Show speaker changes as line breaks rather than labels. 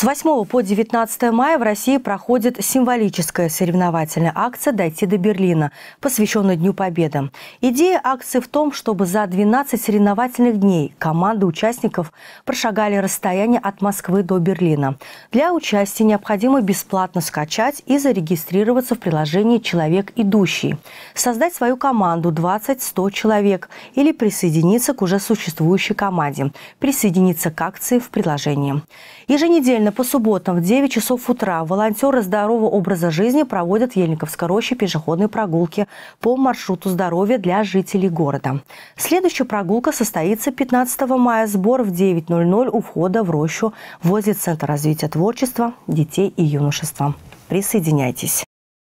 С 8 по 19 мая в России проходит символическая соревновательная акция «Дойти до Берлина», посвященная Дню Победы. Идея акции в том, чтобы за 12 соревновательных дней команды участников прошагали расстояние от Москвы до Берлина. Для участия необходимо бесплатно скачать и зарегистрироваться в приложении «Человек идущий», создать свою команду 20-100 человек или присоединиться к уже существующей команде, присоединиться к акции в приложении. Еженедельно Еженедельно по субботам в 9 часов утра волонтеры здорового образа жизни проводят в Ельниковской роще пешеходные прогулки по маршруту здоровья для жителей города. Следующая прогулка состоится 15 мая. Сбор в 9.00 у входа в рощу возле Центра развития творчества детей и юношества. Присоединяйтесь.